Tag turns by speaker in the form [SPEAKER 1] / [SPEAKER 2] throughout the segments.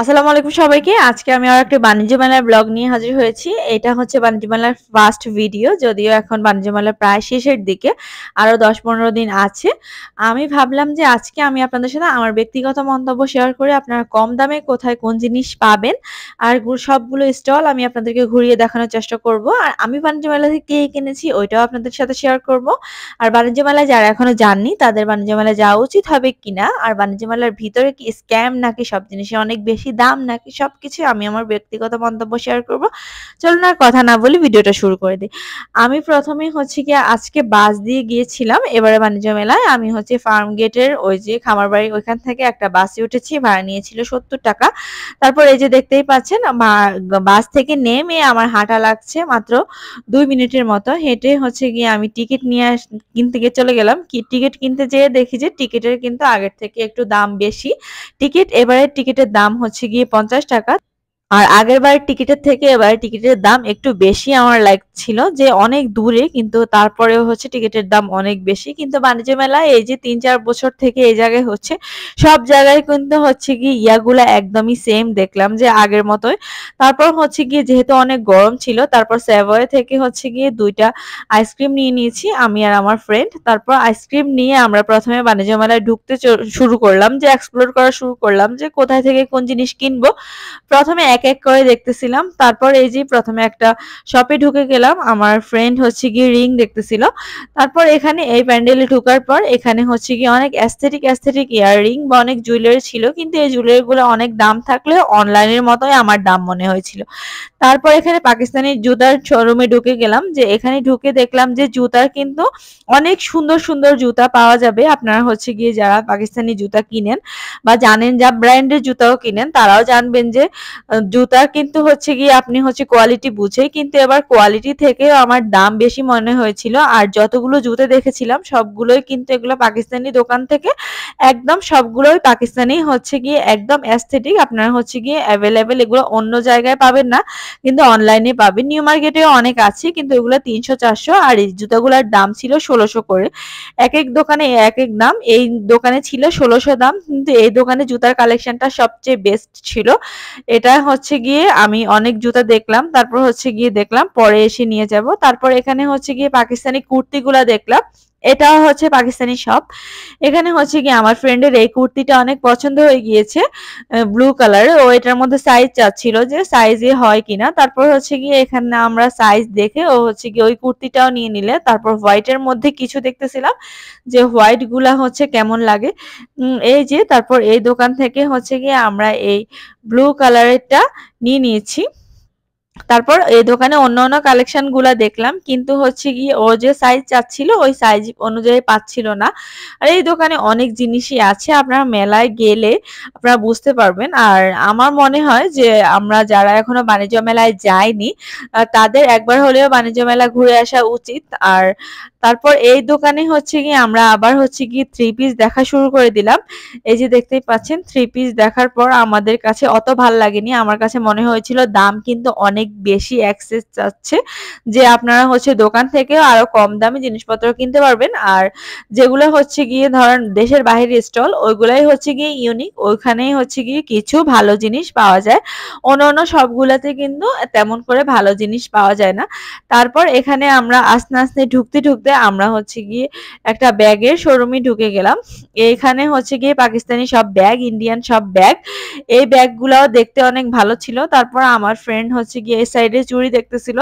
[SPEAKER 1] আসসালামু আলাইকুম সবাইকে। আজকে আমি আর একটা বাণিজ্য মেলার ব্লগ নিয়ে হাজির হয়েছি। এটা হচ্ছে বাণিজ্য মেলার ফার্স্ট ভিডিও যদিও এখন বাণিজ্য মেলার প্রায় শেষের দিকে আরও দশ পনেরো দিন আছে। আমি ভাবলাম যে আজকে আমি আপনাদের সাথে আমার ব্যক্তিগত মন্তব্য শেয়ার করে আপনারা কম দামে কোথায় কোন জিনিস পাবেন, আর সবগুলো স্টল আমি আপনাদেরকে ঘুরিয়ে দেখানোর চেষ্টা করব। আর আমি বাণিজ্য মেলা থেকে কে কিনেছি ওইটাও আপনাদের সাথে শেয়ার করব। আর বাণিজ্য মেলায় যারা এখনও যাননি, তাদের বাণিজ্য মেলায় যাওয়া উচিত হবে কিনা? আর বাণিজ্য মেলার ভিতরে কি স্ক্যাম নাকি সব জিনিসে অনেক বেশি দাম নাকি সবকিছু আমি আমার ব্যক্তিগত মন্তব্য শেয়ার করব। চলুন আর কথা না বলি ভিডিওটা শুরু করে দিই। আমি প্রথমে হচ্ছে কি আজকে বাস দিয়ে গিয়েছিলাম, এবারে বাণিজ্য মেলায়। আমি হচ্ছে ফার্ম গেটের ওই যে খামার বাড়ি ওইখান থেকে একটা বাসে উঠেছি, ভাড়া নিয়েছিল সত্তর টাকা। তারপর এই যে দেখতেই পাচ্ছেন বাস থেকে নেমে আমার হাঁটা লাগছে মাত্র দুই মিনিটের মতো। হেঁটে হচ্ছে গিয়ে আমি টিকিট নিয়ে কিনতে গিয়ে চলে গেলাম। কি টিকিট কিনতে যেয়ে দেখি যে টিকিটের কিন্তু আগের থেকে একটু দাম বেশি। টিকিট এবারে টিকিটের দাম হচ্ছে গিয়ে পঞ্চাশ টাকা। আর আগের বারের টিকিটের থেকে এবার টিকিটের দাম একটু বেশি আমার লাগছিল যে অনেক দূরে, কিন্তু তারপরেও হচ্ছে টিকিটের দাম অনেক বেশি। কিন্তু বাণিজ্য মেলায় এই যে তিন চার বছর থেকে এই জায়গায় হচ্ছে, সব জায়গায় কিন্তু হচ্ছে কি ইয়াগুলা একদমই সেম দেখলাম যে আগের মতোই। তারপর হচ্ছে গিয়ে যেহেতু অনেক গরম ছিল, তারপর সেভয়ে থেকে হচ্ছে গিয়ে দুইটা আইসক্রিম নিয়ে নিয়েছি, আমি আর আমার ফ্রেন্ড তারপর আইসক্রিম নিয়ে আমরা প্রথমে বাণিজ্য মেলায় ঢুকতে শুরু করলাম, যে এক্সপ্লোর করা শুরু করলাম যে কোথায় থেকে কোন জিনিস কিনবো। প্রথমে এক এক করে দেখতেছিলাম। তারপর এই যে প্রথমে একটা শপে ঢুকে গেলাম, আমার ফ্রেন্ড হচ্ছে গিয়ে রিং দেখতেছিল। তারপর এখানে এই প্যান্ডেলে ঢুকার পর এখানে হচ্ছে গিয়ে অনেক অ্যাস্থেটিক অ্যাস্থেটিক ইয়াররিং বা অনেক জুয়েলারি ছিল, কিন্তু এই জুয়েলারিগুলো অনেক দাম থাকলেও অনলাইনের মতোই আমার দাম মনে হয়েছিল। তারপর এখানে পাকিস্তানি জুতার শোরুমে ঢুকে গেলাম, যে এখানে ঢুকে দেখলাম যে জুতার কিন্তু অনেক সুন্দর সুন্দর জুতা পাওয়া যাবে। আপনারা হচ্ছে গিয়ে যারা পাকিস্তানি জুতা কিনেন বা জানেন যা ব্র্যান্ডের জুতাও কিনেন, তারাও জানবেন যে জুতার কিন্তু হচ্ছে গিয়ে আপনি হচ্ছে কোয়ালিটি বুঝে, কিন্তু এবার কোয়ালিটি থেকে আমার দাম বেশি মনে হয়েছিল। আর যতগুলো জুতো দেখেছিলাম, সবগুলোই কিন্তু এগুলো পাকিস্তানি দোকান থেকে, একদম সবগুলোই পাকিস্তানি হচ্ছে গিয়ে একদম অ্যাস্থেটিক আপনারা হচ্ছে গিয়ে অ্যাভেলেবেল এগুলো অন্য জায়গায় পাবেন না, কিন্তু অনলাইনে পাবেন। নিউ মার্কেটে অনেক আছে, কিন্তু এগুলো তিনশো, চারশো, আর এই জুতাগুলোর দাম ছিল ষোলোশো করে। এক এক দোকানে এক এক দাম, এই দোকানে ছিল ষোলোশো দাম, কিন্তু এই দোকানে জুতার কালেকশনটা সবচেয়ে বেস্ট ছিল। এটা হচ্ছে গিয়ে আমি অনেক জুতা দেখলাম, তারপর হচ্ছে গিয়ে দেখলাম পরে এসে নিয়ে যাব। তারপর এখানে হচ্ছে গিয়ে পাকিস্তানি কুর্তিগুলা দেখলাম। এটা হচ্ছে পাকিস্তানি শপ এখানে হচ্ছে কি আমার ফ্রেন্ডের এই কুর্তিটা অনেক পছন্দ হয়ে গিয়েছে ব্লু কালার ও এটার মধ্যে সাইজ চাচ্ছিল যে সাইজে হয় কিনা। তারপর হচ্ছে গিয়ে এখানে আমরা সাইজ দেখে ও হচ্ছে কি ওই কুর্তিটাও নিয়ে নিলে। তারপর হোয়াইটের মধ্যে কিছু দেখতেছিলাম যে হোয়াইটগুলা হচ্ছে কেমন লাগে। এই যে, তারপর এই দোকান থেকে হচ্ছে গিয়ে আমরা এই ব্লু কালারেরটা নিয়ে নিয়েছি। তারপর এই দোকানে অন্য অন্য কালেকশনগুলা দেখলাম, কিন্তু হচ্ছে গিয়ে ও যে সাইজ চাচ্ছিল, ওই সাইজ অনুযায়ী পাচ্ছিল না। আর এই দোকানে অনেক জিনিসই আছে, আপনারা মেলায় গেলে আপনারা বুঝতে পারবেন। আর আমার মনে হয় যে আমরা যারা এখনও বাণিজ্য মেলায় যাইনি তাদের একবার হলেও বাণিজ্য মেলা ঘুরে আসা উচিত। আর তারপর এই দোকানে হচ্ছে কি আমরা আবার হচ্ছে কি থ্রি পিস দেখা শুরু করে দিলাম। এই যে দেখতেই পাচ্ছেন থ্রি পিস দেখার পর আমাদের কাছে অত ভালো লাগেনি। আমার কাছে মনে হয়েছিল দাম কিন্তু অনেক বেশি অ্যাক্সেস চাচ্ছে যে আপনারা হচ্ছে দোকান থেকেও আরও কম দামে জিনিসপত্র কিনতে পারবেন। আর যেগুলো হচ্ছে গিয়ে ধরেন দেশের বাহিরের স্টল, ওইগুলাই হচ্ছে গিয়ে ইউনিক ওইখানেই হচ্ছে গিয়ে কিছু ভালো জিনিস পাওয়া যায়। অন্য অন্য সবগুলাতে কিন্তু তেমন করে ভালো জিনিস পাওয়া যায় না। তারপর এখানে আমরা আস্তে আস্তে ঢুকতে ঢুকতে আমরা হচ্ছে গিয়ে একটা ব্যাগের শোরুমে ঢুকে গেলাম। এখানে হচ্ছে গিয়ে পাকিস্তানি সব ব্যাগ, ইন্ডিয়ান সব ব্যাগ। এই ব্যাগগুলাও দেখতে অনেক ভালো ছিল। তারপর আমার ফ্রেন্ড হচ্ছে গিয়ে এই সাইডে চুড়ি দেখতেছিল।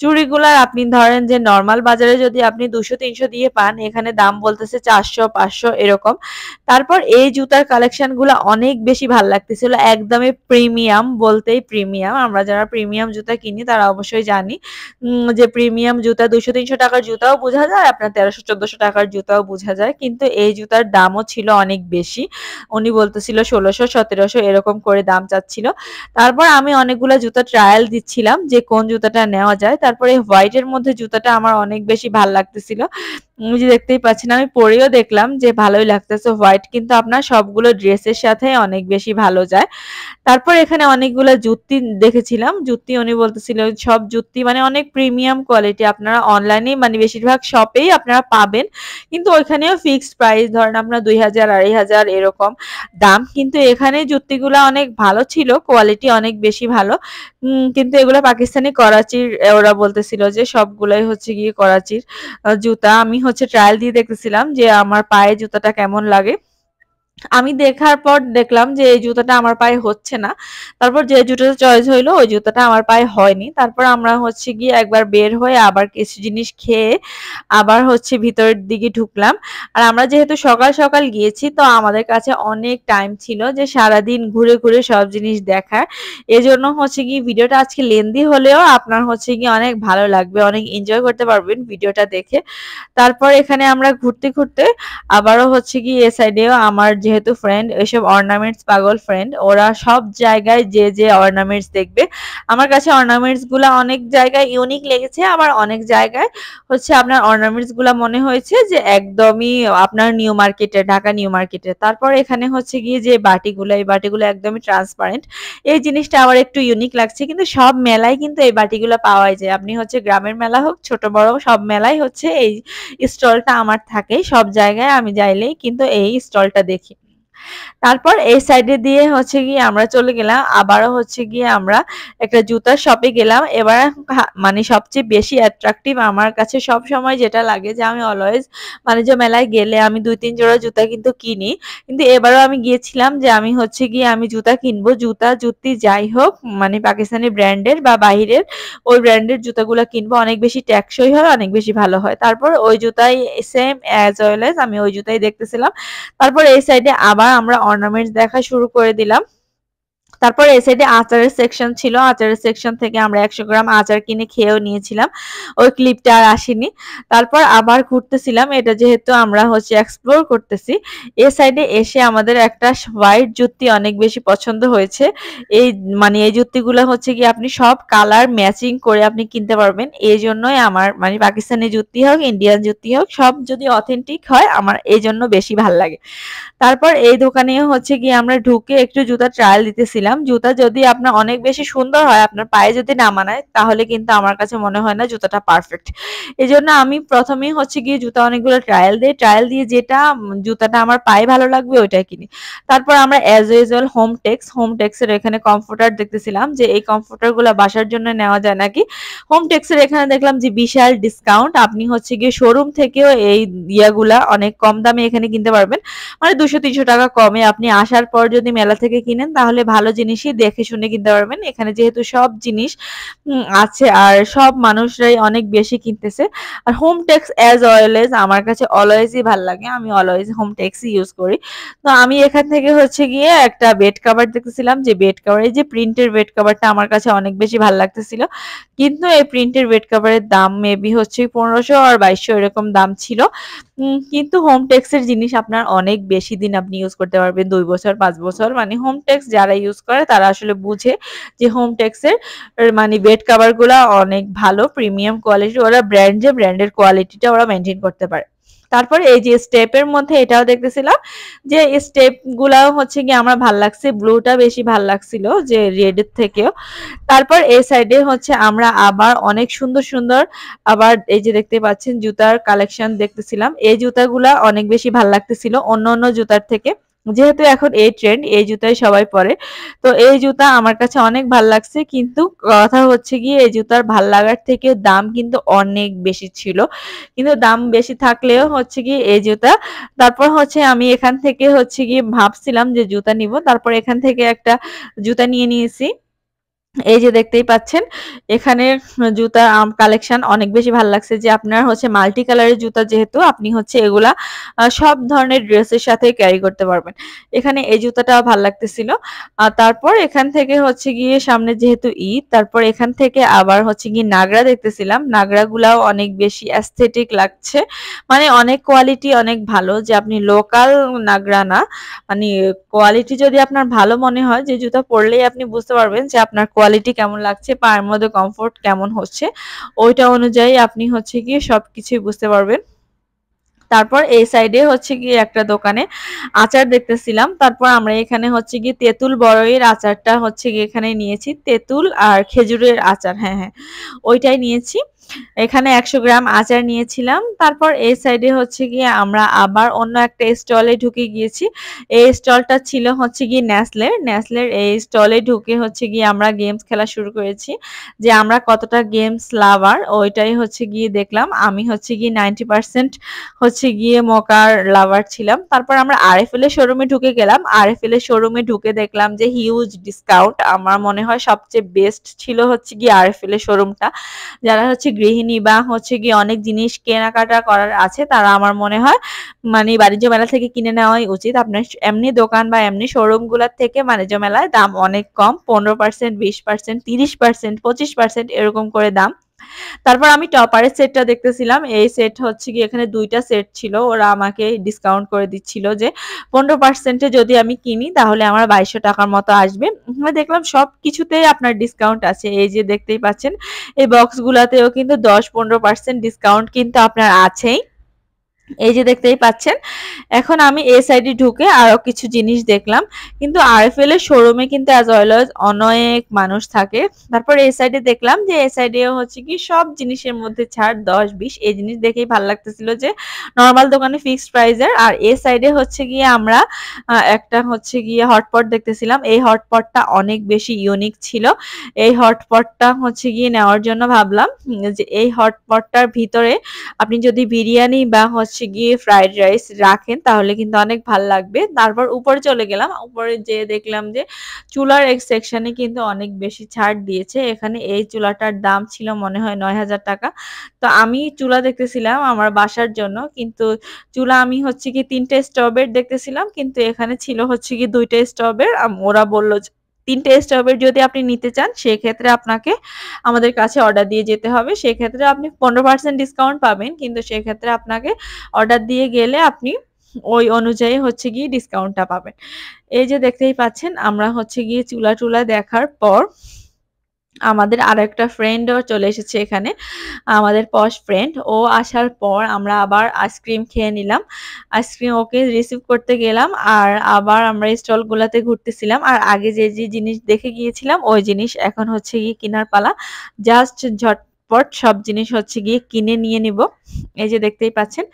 [SPEAKER 1] চুড়িগুলার আপনি ধরেন যে নর্মাল বাজারে যদি আপনি দুশো তিনশো দিয়ে পান, এখানে দাম বলতেছে চারশো, পাঁচশো এরকম। তারপর এই জুতার কালেকশনগুলো অনেক বেশি ভালো লাগতেছিল। একদমই প্রিমিয়াম বলতেই প্রিমিয়াম আমরা যারা প্রিমিয়াম জুতা কিনি, তারা অবশ্যই জানি যে প্রিমিয়াম জুতা দুশো তিনশো টাকার জুতাও বোঝা যায়, আপনার তেরোশো, চোদ্দশো টাকার জুতাও বোঝা যায়। কিন্তু এই জুতার দামও ছিল অনেক বেশি। উনি বলতেছিল ষোলোশো, সতেরোশো এরকম করে দাম চাচ্ছিল। তারপর আমি অনেকগুলো জুতা ট্রায়াল দিচ্ছিলাম যে কোন জুতাটা নেওয়া যায়। তারপরে হোয়াইট এর মধ্যে জুতাটা আমার অনেক বেশি ভালো লাগতেছিল। যে দেখতেই পাচ্ছেন। আমি পরেও দেখলাম যে ভালোই লাগতেছে হোয়াইট, কিন্তু আপনার সবগুলো ড্রেসের সাথে অনেক বেশি ভালো যায়। তারপর এখানে অনেকগুলো জুতি দেখেছিলাম। জুতি উনি বলতেছিল, সব জুতি মানে অনেক প্রিমিয়াম কোয়ালিটি। আপনারা অনলাইনে মানে বেশিরভাগ শপেই আপনারা পাবেন। কিন্তু ওইখানেও ফিক্সড প্রাইস ধরেন আপনার দুই হাজার, আড়াই হাজার এরকম দাম। কিন্তু এখানে জুতিগুলো অনেক ভালো ছিল কোয়ালিটি অনেক বেশি ভালো। কিন্তু এগুলো পাকিস্তানি করাচির, ওরা বলতেছিল যে সবগুলোই হচ্ছে গিয়ে করাচির জুতা। আমি হচ্ছে ট্রায়াল দিয়ে দেখতেছিলাম যে আমার পায়ে জুতাটা কেমন লাগে। আমি দেখার পর দেখলাম যে এই জুতাটা আমার পায়ে হচ্ছে না। তারপর যে জুতোটা চয়েস হইল, ওই জুতাটা আমার পায়ে হয়নি। তারপর আমরা হচ্ছে গিয়ে একবার বের হয়ে আবার কিছু জিনিস খেয়ে আবার হচ্ছে ভিতরের দিকে ঢুকলাম। আর আমরা যেহেতু সকাল সকাল গিয়েছি, তো আমাদের কাছে অনেক টাইম ছিল যে সারাদিন ঘুরে ঘুরে সব জিনিস দেখার। এজন্য হচ্ছে গিয়ে ভিডিওটা আজকে লেন্দি হলেও আপনার হচ্ছে গিয়ে অনেক ভালো লাগবে, অনেক এনজয় করতে পারবেন ভিডিওটা দেখে। তারপর এখানে আমরা ঘুরতে ঘুরতে আবারও হচ্ছে গিয়ে এ সাইডেও আমার যেহেতু ফ্রেন্ড এসব অর্নামেন্টস পাগল ফ্রেন্ড ওরা সব জায়গায় যে যে অর্নামেন্টস দেখবে। আমার কাছে অর্নামেন্টসগুলা অনেক জায়গায় ইউনিক লেগেছে, আবার অনেক জায়গায় হচ্ছে আপনার অর্নামেন্টসগুলা মনে হয়েছে যে একদমই আপনার নিউ মার্কেটে ঢাকা নিউ মার্কেটে তারপর এখানে হচ্ছে গিয়ে যে বাটিগুলো, এই বাটিগুলো একদমই ট্রান্সপারেন্ট এই জিনিসটা আবার একটু ইউনিক লাগছে, কিন্তু সব মেলায় কিন্তু এই বাটিগুলো পাওয়াই যায়। আপনি হচ্ছে গ্রামের মেলা হোক, ছোট বড়, সব মেলায় হচ্ছে এই স্টলটা আমার থাকে সব জায়গায় আমি যাইলেই কিন্তু এই স্টলটা দেখি। তারপর এই সাইডে দিয়ে হচ্ছে গিয়ে আমরা চলে গেলাম, আবারও হচ্ছে গিয়ে আমরা একটা জুতার শপে গেলাম। এবার মানে সবচেয়ে বেশি অ্যাট্রাকটিভ আমার কাছে সব সময় যেটা লাগে যে আমি অলওয়েজ বাণিজ্য মেলায় গেলে আমি দুই, তিন জোড়া জুতা কিন্তু কিনি। কিন্তু এবারও আমি গিয়েছিলাম যে আমি হচ্ছে গিয়ে আমি জুতা কিনবো। জুতা, জুতি যাই হোক মানে পাকিস্তানি ব্র্যান্ডের বা বাহিরের ওই ব্র্যান্ডের জুতাগুলো কিনবো। অনেক বেশি ট্যাক্সই হয়, অনেক বেশি ভালো হয়। তারপর ওই জুতাই সেম অ্যাজ ওয়েল আমি ওই জুতাই দেখতেছিলাম। তারপর এই সাইডে আবার আমরা অর্নামেন্টস দেখা শুরু করে দিলাম। তারপর এই সাইডে আচারের সেকশন ছিল। আচারের সেকশন থেকে আমরা একশো গ্রাম আচার কিনে খেয়েও নিয়েছিলাম। ওই ক্লিপটা আর আসেনি। তারপর আবার ঘুরতেছিলাম। এটা যেহেতু আমরা হচ্ছে এক্সপ্লোর করতেছি। এ সাইডে এসে আমাদের একটা হোয়াইট জুতি অনেক বেশি পছন্দ হয়েছে। এই মানে এই জুতিগুলো হচ্ছে কি আপনি সব কালার ম্যাচিং করে আপনি কিনতে পারবেন। এই জন্যই আমার মানে পাকিস্তানি জুতি হোক ইন্ডিয়ান জুতি হোক, সব যদি অথেন্টিক হয় আমার এই জন্য বেশি ভালো লাগে। তারপর এই দোকানে হচ্ছে কি আমরা ঢুকে একটু জুতা ট্রায়াল দিতেছিলাম। দিলাম জুতা যদি আপনার অনেক বেশি সুন্দর হয়, আপনার পায়ে যদি না মানায় তাহলে কিন্তু আমার কাছে মনে হয় না জুতাটা পারফেক্ট এই জন্য আমি প্রথমেই হচ্ছে গিয়ে জুতা অনেকগুলো ট্রায়াল দিই ট্রায়াল দিয়ে যেটা জুতাটা আমার পায়ে ভালো লাগবে ওইটাই কিনি। তারপর আমরা as usual Home Tex Home টেক্সের এখানে কমফোর্টার দেখতেছিলাম যে এই কমফোর্টারগুলো বাসার জন্য নেওয়া যায় নাকি? হোম টেক্সের এখানে দেখলাম যে বিশাল ডিসকাউন্ট আপনি হচ্ছে গিয়ে শোরুম থেকেও এই ইয়াগুলা অনেক কম দামে এখানে কিনতে পারবেন। মানে দুশো, তিনশো টাকা কমে আপনি আসার পর যদি মেলা থেকে কিনেন, তাহলে ভালো জিনিসই দেখে শুনে কিনতে পারবেন। এখানে যেহেতু সব জিনিস আছে আর সব মানুষরাই অনেক বেশি কিনতেছে। আর হোম টেক্স অ্যাজ অলওয়েজ আমার কাছে অলওয়েজই ভালো লাগে। আমি অলওয়েজ হোম টেক্সই ইউজ করি। তো আমি এখান থেকে হচ্ছে গিয়ে একটা বেড কাভার দেখতেছিলাম যে বেড কাভার এই যে প্রিন্টের বেড কাভারটা আমার কাছে অনেক বেশি ভালো লাগতেছিল। কিন্তু এই প্রিন্টের বেড কাভারের দাম মেবি হচ্ছে পনেরোশো আর বাইশশো এরকম দাম ছিল। কিন্তু হোম টেক্সের জিনিস আপনার অনেক বেশি দিন আপনি ইউজ করতে পারবেন। দুই বছর, পাঁচ বছর মানে হোম টেক্স যারা ইউজ করে, তারা আসলে বুঝে যে হোম টেক্সের মানে বেড কাভারগুলা অনেক ভালো প্রিমিয়াম কোয়ালিটি ওরা ব্র্যান্ড যে ব্র্যান্ডের কোয়ালিটিটা ওরা মেনটেন করতে পারে। তারপর এই যে স্টেপের মধ্যে এটাও দেখতেছিলাম যে স্টেপ গুলাও হচ্ছে কি আমার ভালো লাগছে ব্লুটা বেশি ভালো লাগছিল যে রেড এর থেকেও। তারপর এই সাইডে হচ্ছে আমরা আবার অনেক সুন্দর সুন্দর আবার এই যে দেখতে পাচ্ছেন জুতার কালেকশন দেখতেছিলাম। এই জুতাগুলা অনেক বেশি ভালো লাগতেছিল অন্য অন্য জুতার থেকে। যেহেতু এখন এই ট্রেন্ড এই জুতাই সবাই পরে। তো এই জুতা আমার কাছে অনেক ভালো লাগছে, কিন্তু কথা হচ্ছে গিয়ে এই জুতার ভালো লাগার থেকে দাম কিন্তু অনেক বেশি ছিল। কিন্তু দাম বেশি থাকলেও হচ্ছে গিয়ে এই জুতা, তারপর হচ্ছে আমি এখান থেকে হচ্ছে গিয়ে ভাবছিলাম যে জুতা নিব। তারপর এখান থেকে একটা জুতা নিয়ে নিয়েছি। এই যে দেখতেই পাচ্ছেন এখানে জুতা কালেকশন অনেক বেশি ভালো লাগছে যে আপনার হচ্ছে মাল্টি কালারের জুতা যেহেতু আপনি হচ্ছে এগুলা সব ধরনের ড্রেসের সাথে ক্যারি করতে পারবেন। এখানে এই জুতাটাও ভালো লাগতেছিল। তারপর এখান থেকে হচ্ছে গিয়ে সামনে যেহেতু ঈদ, তারপর এখান থেকে আবার হচ্ছে গিয়ে নাগরা দেখতেছিলাম। নাগরাগুলাও অনেক বেশি অ্যাস্থেটিক লাগছে। মানে অনেক কোয়ালিটি অনেক ভালো যে আপনি লোকাল নাগরা না। মানে কোয়ালিটি যদি আপনার ভালো মনে হয়, যে জুতা পরলেই আপনি বুঝতে পারবেন যে আপনার কোয়ালিটি কেমন লাগছে, পায়ের মধ্যে কমফোর্ট কেমন হচ্ছে, ওইটা অনুযায়ী আপনি হচ্ছে গিয়ে সব কিছুই বুঝতে পারবেন। তারপর এই সাইডে হচ্ছে গিয়ে একটা দোকানে আচার দেখতেছিলাম, তারপর আমরা এখানে হচ্ছে গিয়ে তেঁতুল বড়ইয়ের আচারটা হচ্ছে গিয়ে এখানে নিয়েছি, তেঁতুল আর খেজুরের আচার হ্যাঁ হ্যাঁ ওইটাই নিয়েছি। এখানে একশো গ্রাম আচার নিয়েছিলাম। তারপর এই সাইডে হচ্ছে গিয়ে আমরা আবার অন্য একটা স্টলে ঢুকে গিয়েছি। এই স্টলটা ছিল হচ্ছে গিয়ে ন্যাসলের। ন্যাসলের এই স্টলে ঢুকে হচ্ছে গিয়ে আমরা গেমস খেলা শুরু করেছি। যে আমরা কতটা গেমস লাভার, ওইটাই হচ্ছে গিয়ে দেখলাম। আমি হচ্ছে গিয়ে নাইনটি পার্সেন্ট হচ্ছে গিয়ে মকার লাভার ছিলাম। তারপর আমরা আরএফএল এর শোরুমে ঢুকে গেলাম। আরএফএল এর শোরুমে ঢুকে দেখলাম যে হিউজ ডিসকাউন্ট আমার মনে হয় সবচেয়ে বেস্ট ছিল হচ্ছে গিয়ে আরএফএল এর শোরুমটা যারা হচ্ছে গৃহিণী বা হচ্ছে গিয়ে অনেক জিনিস কেনাকাটা করার আছে, তারা আমার মনে হয় মানে বাণিজ্য মেলা থেকে কিনে নেওয়াই উচিত। আপনার এমনি দোকান বা এমনি শোরুমগুলার থেকে বাণিজ্য মেলায় দাম অনেক কম, পনেরো পার্সেন্ট বিশ পার্সেন্ট তিরিশ পার্সেন্ট পঁচিশ পার্সেন্ট এরকম করে দাম। তারপর আমি টপারের সেটটা দেখতেছিলাম। এই সেট হচ্ছে কি এখানে দুইটা সেট ছিল। ওরা আমাকে ডিসকাউন্ট করে দিচ্ছিল যে, পনেরো পার্সেন্টে যদি আমি কিনি, তাহলে আমার বাইশশো টাকার মতো আসবে। দেখলাম সব কিছুতেই আপনার ডিসকাউন্ট আছে। এই যে দেখতেই পাচ্ছেন, এই বক্সগুলাতেও কিন্তু দশ পনেরো পার্সেন্ট ডিসকাউন্ট কিন্তু আপনার আছেই। এই যে দেখতেই পাচ্ছেন, এখন আমি এই সাইডে ঢুকে আরও কিছু জিনিস দেখলাম। কিন্তু আরএফএল এর শোরুমে কিন্তু অ্যাজ ওয়েল অনেক মানুষ থাকে। তারপর এই সাইডে দেখলাম যে, এই সাইডে হচ্ছে কি সব জিনিসের মধ্যে ছাড় দশ বিশ, এই জিনিস দেখেই ভালো লাগতেছিল যে নর্মাল দোকানে ফিক্সড প্রাইজের আর এই সাইডে হচ্ছে গিয়ে আমরা একটা হচ্ছে গিয়ে হটপট দেখতেছিলাম। এই হটপটটা অনেক বেশি ইউনিক ছিল। এই হটপটটা হচ্ছে গিয়ে নেওয়ার জন্য ভাবলাম যে, এই হটপটটার ভিতরে আপনি যদি বিরিয়ানি বা হচ্ছে হচ্ছে গিয়ে ফ্রাইড রাইস রাখেন, তাহলে কিন্তু অনেক ভালো লাগবে। তারপর উপরে চলে গেলাম, উপরে যেয়ে দেখলাম যে চুলার এক সেকশনে কিন্তু অনেক বেশি ছাড় দিয়েছে। এখানে এই চুলাটার দাম ছিল মনে হয় নয় হাজার টাকা। তো আমি চুলা দেখতেছিলাম আমার বাসার জন্য, কিন্তু চুলা আমি হচ্ছে কি তিনটে স্টবের দেখতেছিলাম, কিন্তু এখানে ছিল হচ্ছে কি দুইটা স্টবের ওরা বলল তিনটে স্টবের যদি আপনি নিতে চান, সেক্ষেত্রে আপনাকে আমাদের কাছে অর্ডার দিয়ে যেতে হবে। সেক্ষেত্রে আপনি পনেরো পার্সেন্ট ডিসকাউন্ট পাবেন, কিন্তু সেক্ষেত্রে আপনাকে অর্ডার দিয়ে গেলে আপনি ওই অনুযায়ী হচ্ছে গিয়ে ডিসকাউন্টটা পাবেন। এই যে দেখতেই পাচ্ছেন, আমরা হচ্ছে গিয়ে চুলা টুলা দেখার পর আমাদের আর একটা ফ্রেন্ডও চলে এসেছে এখানে, আমাদের পশ ফ্রেন্ড ও আসার পর আমরা আবার আইসক্রিম খেয়ে নিলাম। আইসক্রিম ওকে রিসিভ করতে গেলাম আর আবার আমরা স্টলগুলোতে ঘুরতেছিলাম। আর আগে যে যে জিনিস দেখে গিয়েছিলাম, ওই জিনিস এখন হচ্ছে গিয়ে কেনার পালা। জাস্ট ঝট ঝটপট সব জিনিস হচ্ছে গিয়ে কিনে নিয়ে নিব। এই যে দেখতেই পাচ্ছেন,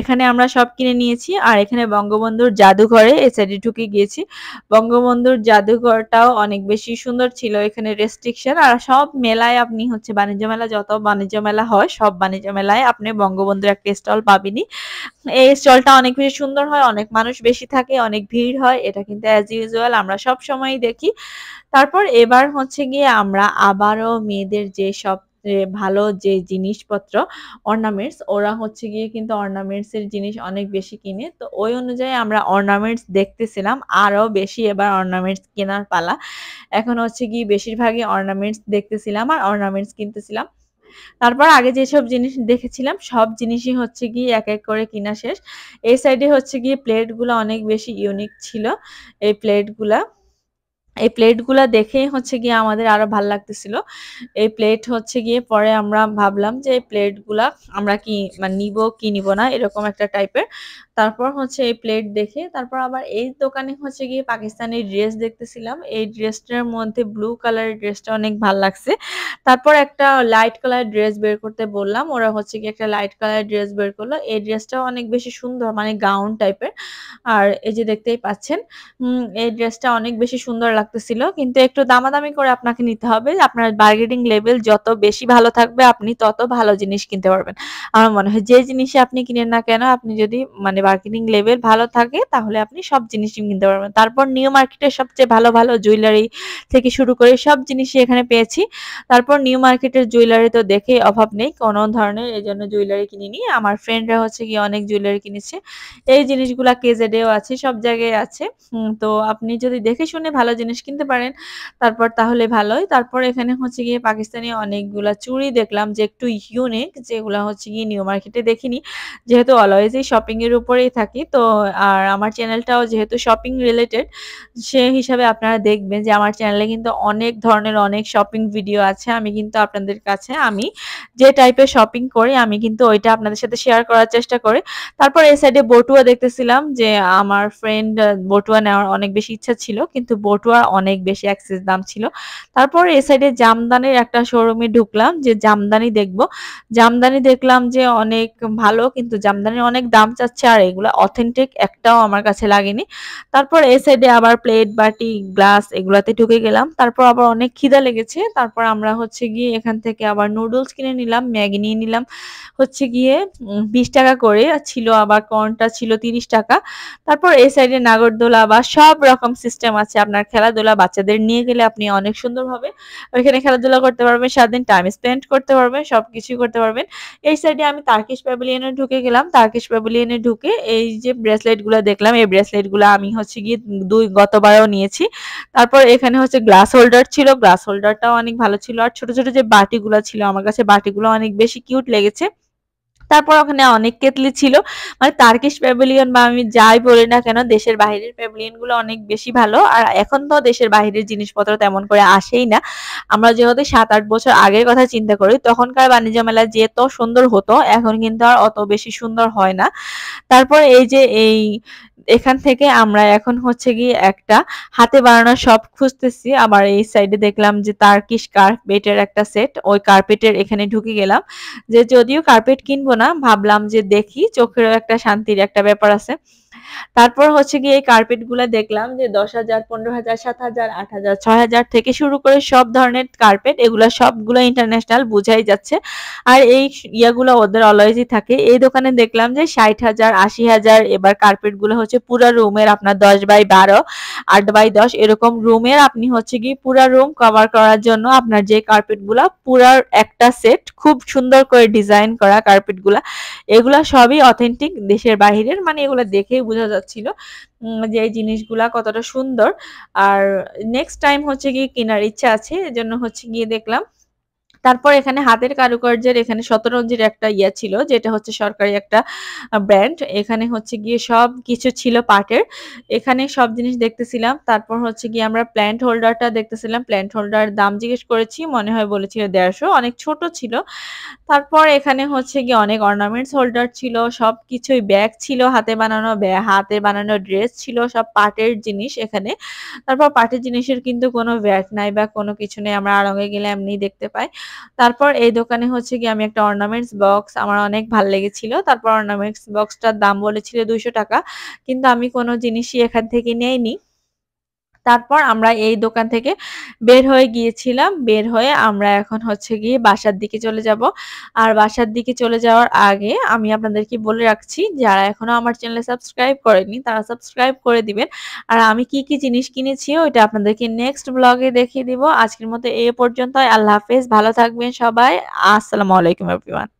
[SPEAKER 1] এখানে আমরা সব কিনে নিয়েছি আর এখানে বঙ্গবন্ধুর জাদুঘরে এ সাইডে ঢুকে গিয়েছি। বঙ্গবন্ধুর জাদুঘরটাও অনেক বেশি সুন্দর ছিল, এখানে রেস্ট্রিকশন আর সব মেলায় আপনি হচ্ছে বাণিজ্য মেলা, যত বাণিজ্য মেলা হয়, সব বাণিজ্য মেলায় আপনি বঙ্গবন্ধুর একটা স্টল পাবেনি এই স্টলটা অনেক বেশি সুন্দর হয়, অনেক মানুষ বেশি থাকে, অনেক ভিড় হয়, এটা কিন্তু অ্যাজ ইউজুয়াল আমরা সব সময়ই দেখি। তারপর এবার হচ্ছে গিয়ে আমরা আবারও মেয়েদের যে সব ভালো যে জিনিসপত্র অর্নামেন্টস, ওরা হচ্ছে গিয়ে কিন্তু অর্নামেন্টস এর জিনিস অনেক বেশি কিনে। তো ওই অনুযায়ী আমরা অর্নামেন্টস দেখতেছিলাম, আরও বেশি এবার অর্নামেন্টস কেনার পালা। এখন হচ্ছে গিয়ে বেশিরভাগই অর্নামেন্টস দেখতেছিলাম আর অর্নামেন্টস কিনতেছিলাম। তারপর আগে যেসব জিনিস দেখেছিলাম, সব জিনিসই হচ্ছে গিয়ে এক এক করে কিনা শেষ। এই সাইডে হচ্ছে গিয়ে প্লেটগুলো অনেক বেশি ইউনিক ছিল। এই প্লেটগুলা এই প্লেটগুলো দেখেই হচ্ছে গিয়ে আমাদের আরও ভালো লাগতেছিল। এই প্লেট হচ্ছে গিয়ে পরে আমরা ভাবলাম যে এই প্লেটগুলা আমরা কি মানে নিব কি নিব না, এরকম একটা টাইপের তারপর হচ্ছে এই প্লেট দেখে, তারপর আবার এই দোকানে হচ্ছে গিয়ে পাকিস্তানি ড্রেস দেখতেছিলাম। এই ড্রেসটার মধ্যে ব্লু কালারের ড্রেসটা অনেক ভালো লাগছে। তারপর একটা লাইট কালার ড্রেস বের করতে বললাম। ওরা হচ্ছে গিয়ে একটা লাইট কালার ড্রেস বের করল। এই ড্রেসটাও অনেক বেশি সুন্দর মানে গাউন টাইপের আর এই যে দেখতেই পাচ্ছেন এই ড্রেসটা অনেক বেশি সুন্দর লাগতেছিল, কিন্তু একটু দামাদামি করে আপনাকে নিতে হবে। আপনার বার্গেনিং লেভেল যত বেশি ভালো থাকবে, আপনি তত ভালো জিনিস কিনতে পারবেন। আমার মনে হয় যে জিনিসে আপনি কিনেন না কেন, আপনি যদি মানে মার্কেটিং লেভেল ভালো থাকে, তাহলে আপনি সব জিনিসই কিনতে পারবেন। তারপর নিউ মার্কেটের সবচেয়ে ভালো ভালো জুয়েলারি থেকে শুরু করে সব জিনিসই এখানে পেয়েছি। তারপর নিউ মার্কেটের জুয়েলারি তো দেখে অভাব নেই, কোনো ধরনের এই জন্য জুয়েলারি কিনিনি। আমার ফ্রেন্ডরা হচ্ছে কি অনেক জুয়েলারি কিনেছে। এই জিনিসগুলা কেজেডেও আছে, সব জায়গায় আছে। তো আপনি যদি দেখে শুনে ভালো জিনিস কিনতে পারেন। তারপর তাহলে ভালোই তারপর এখানে হচ্ছে গিয়ে পাকিস্তানি অনেকগুলা চুড়ি দেখলাম যে একটু ইউনিক যেগুলো হচ্ছে গিয়ে নিউ মার্কেটে দেখিনি। যেহেতু অলওয়েজই শপিং এর উপর থাকি, তো আর আমার চ্যানেলটাও যেহেতু শপিং রিলেটেড সে হিসাবে আপনারা দেখবেন যে আমার চ্যানেলে কিন্তু অনেক ধরনের অনেক শপিং ভিডিও আছে। আমি কিন্তু আপনাদের কাছে, আমি যে টাইপের শপিং করি, আমি কিন্তু ওইটা আপনাদের সাথে শেয়ার করার চেষ্টা করি। তারপর এই সাইডে বটুয়া দেখতেছিলাম যে আমার ফ্রেন্ড বটুয়া নেওয়ার অনেক বেশি ইচ্ছা ছিল, কিন্তু বটুয়া অনেক বেশি অ্যাক্সেস দাম ছিল। তারপর এই সাইডে জামদানির একটা শোরুমে ঢুকলাম যে জামদানি দেখব। জামদানি দেখলাম যে অনেক ভালো, কিন্তু জামদানির অনেক দাম চাচ্ছে আর এগুলো অথেন্টিক একটাও আমার কাছে লাগেনি। তারপর এই সাইডে আবার প্লেট বাটি গ্লাস এগুলাতে ঢুকে গেলাম। তারপর আবার অনেক খিদা লেগেছে। তারপর আমরা হচ্ছে গিয়ে এখান থেকে আবার নুডলস কিনে নিলাম, ম্যাগি নিয়ে নিলাম। হচ্ছে গিয়ে বিশ টাকা করে ছিল আবার কর্নটা ছিল তিরিশ টাকা। তারপর এই সাইডে নাগরদোলা বা সব রকম সিস্টেম আছে। আপনার খেলাধুলা বাচ্চাদের নিয়ে গেলে আপনি অনেক সুন্দরভাবে ওইখানে খেলাধুলা করতে পারবেন, সারাদিন টাইম স্পেন্ড করতে পারবেন সব কিছুই করতে পারবেন। এই সাইডে আমি তার্কিশ প্যাভিলিয়নে ঢুকে গেলাম। তার্কিশ প্যাভিলিয়নে ঢুকে এই যে ব্রেসলেটগুলো দেখলাম, এই ব্রেসলেটগুলো আমি হচ্ছে গিয়ে দুই, গতবারও নিয়েছি। তারপর এখানে হচ্ছে গ্লাস হোল্ডার ছিল গ্লাস হোল্ডারটাও অনেক ভালো ছিল। আর ছোট ছোট যে বাটিগুলো ছিল, আমার কাছে বাটিগুলো অনেক বেশি কিউট লেগেছে। তারপর ওখানে অনেক কেতলি ছিল। মানে তার্কিশ প্যাভিলিয়ন বা আমি যাই বলি না কেন, দেশের বাহিরের প্যাভিলিয়নগুলো অনেক বেশি ভালো। আর এখন তো দেশের বাহিরের জিনিসপত্র তেমন করে আসেই না। আমরা যেহেতু সাত আট বছর আগের কথা চিন্তা করি, তখনকার বাণিজ্য মেলা যে তো সুন্দর হতো, এখন কিন্তু আর অত বেশি সুন্দর হয় না। তারপর এই যে এই এখান থেকে আমরা এখন হচ্ছে গিয়ে একটা হাতে বানানো সব খুঁজতেছি। আবার এই সাইডে দেখলাম যে তার্কিশ কার্পেটের একটা সেট ওই কার্পেটের এখানে ঢুকে গেলাম। যে যদিও কার্পেট কিনবো না ভাবলাম যে দেখি চোখেরও একটা শান্তির একটা ব্যাপার আছে। তারপর হচ্ছে গিয়ে এই কার্পেটগুলা দেখলাম যে দশ হাজার, পনেরো হাজার, সাত হাজার, আট হাজার, ছয় হাজার থেকে শুরু করে সব ধরনের কার্পেট এগুলা সবগুলো ইন্টারন্যাশনাল বুঝাই যাচ্ছে। আর এই ইয়াগুলো ওদের অলওয়েজই থাকে। এই দোকানে দেখলাম যে ষাট হাজার, আশি হাজার এবার কার্পেটগুলো হচ্ছে পুরা রুমের আপনার দশ বাই বারো, আট বাই দশ এরকম রুমের আপনি হচ্ছে কি পুরা রুম কভার করার জন্য আপনার যে কার্পেটগুলা পুরার একটা সেট খুব সুন্দর করে ডিজাইন করা কার্পেটগুলা, এগুলা সবই অথেন্টিক দেশের বাহিরের মানে এগুলো দেখেই বোঝা যাচ্ছিল যে এই জিনিসগুলা কতটা সুন্দর। আর নেক্সট টাইম হচ্ছে গিয়ে কেনার ইচ্ছা আছে, এজন্য হচ্ছে গিয়ে দেখলাম তারপর এখানে হাতের কারুকার্যের এখানে শতরঞ্জির একটা ইয়া ছিল, যেটা হচ্ছে সরকারি একটা ব্র্যান্ড এখানে হচ্ছে গিয়ে সব কিছু ছিল পাটের। এখানে সব জিনিস দেখতেছিলাম। তারপর হচ্ছে গিয়ে আমরা প্ল্যান্ট হোল্ডারটা দেখতেছিলাম। প্ল্যান্ট হোল্ডার দাম জিজ্ঞেস করেছি, মনে হয় বলেছিল দেড়শো। অনেক ছোট ছিল। তারপর এখানে হচ্ছে গিয়ে অনেক অর্নামেন্টস হোল্ডার ছিল। সব কিছুই ব্যাগ ছিল হাতে বানানো হাতে বানানো ড্রেস ছিল, সব পাটের জিনিস এখানে। তারপর পাটের জিনিসের কিন্তু কোনো ব্যাগ নাই বা কোনো কিছু নেই। আমরা আড়ঙ্গে গেলে এমনি দেখতে পাই। তারপর এই দোকানে হচ্ছে কি আমি একটা অর্নামেন্টস বক্স আমার অনেক ভালো লেগেছিল। তারপর অর্নামেন্টস বক্সটার দাম বলেছিল দুইশো টাকা, কিন্তু আমি কোনো জিনিসই এখান থেকে নেইনি। তারপর আমরা এই দোকান থেকে বের হয়ে গিয়েছিলাম। বের হয়ে আমরা এখন হচ্ছে গিয়ে বাসার দিকে চলে যাব। আর বাসার দিকে চলে যাওয়ার আগে আমি আপনাদেরকে বলে রাখছি, যারা এখনও আমার চ্যানেলে সাবস্ক্রাইব করেনি তারা সাবস্ক্রাইব করে দিবেন। আর আমি কি কি জিনিস কিনেছি ওইটা আপনাদেরকে নেক্সট ব্লগে দেখিয়ে দিব। আজকের মতো এ পর্যন্ত আল্লাহ হাফেজ। ভালো থাকবেন সবাই। আসসালামু আলাইকুম এভরিওয়ান